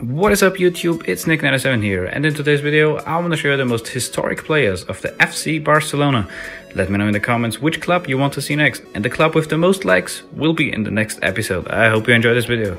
What is up YouTube, it's Nik97 here and in today's video I'm gonna show you the most historic players of the FC Barcelona. Let me know in the comments which club you want to see next and the club with the most likes will be in the next episode. I hope you enjoy this video.